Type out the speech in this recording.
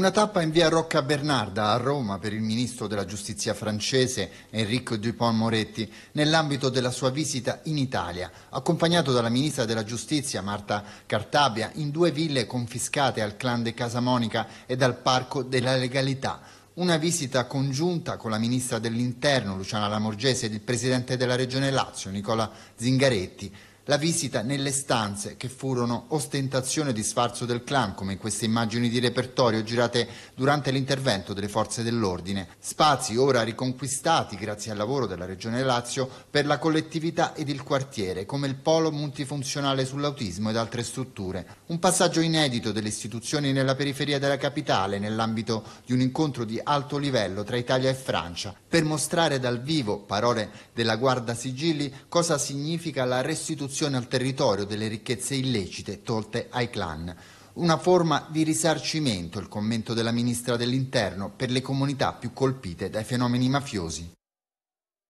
Una tappa in via Rocca Bernarda a Roma per il ministro della giustizia francese Enrico Dupont-Moretti nell'ambito della sua visita in Italia, accompagnato dalla ministra della giustizia Marta Cartabia in due ville confiscate al clan de Casamonica e dal Parco della Legalità. Una visita congiunta con la ministra dell'Interno Luciana Lamorgese ed il presidente della Regione Lazio Nicola Zingaretti la visita nelle stanze che furono ostentazione di sfarzo del clan, come in queste immagini di repertorio girate durante l'intervento delle forze dell'ordine. Spazi ora riconquistati grazie al lavoro della Regione Lazio per la collettività ed il quartiere, come il polo multifunzionale sull'autismo ed altre strutture. Un passaggio inedito delle istituzioni nella periferia della capitale, nell'ambito di un incontro di alto livello tra Italia e Francia, per mostrare dal vivo, parole della Guarda Sigilli, cosa significa la restituzione restituzione al territorio delle ricchezze illecite tolte ai clan. Una forma di risarcimento, il commento della Ministra dell'Interno, per le comunità più colpite dai fenomeni mafiosi.